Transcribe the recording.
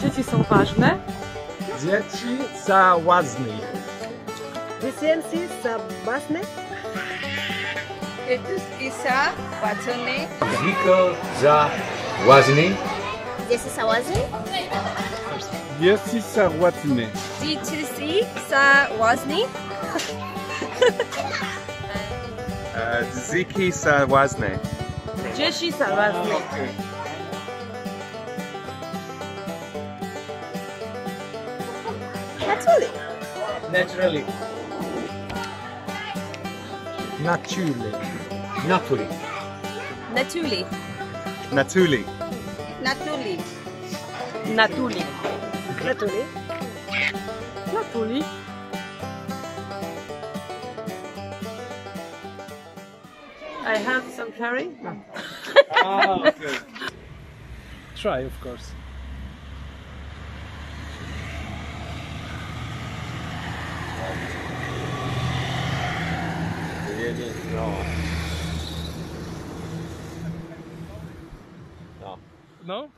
Dzieci są ważne. Dzieci są ważne. Dziecięcy są ważne. Isa Watone. Ziko za ważny. Dzieci są ważne. Dzieci są ważne. Dzieci sa Wazni. Dziki są ważne. Dzieci są ważne. Naturally. Naturally. Naturally. Naturally. Natuli. Naturally. Natuli. Natuli. Naturally. Natuli. I have some curry. Ah, okay. Try, of course. No. No?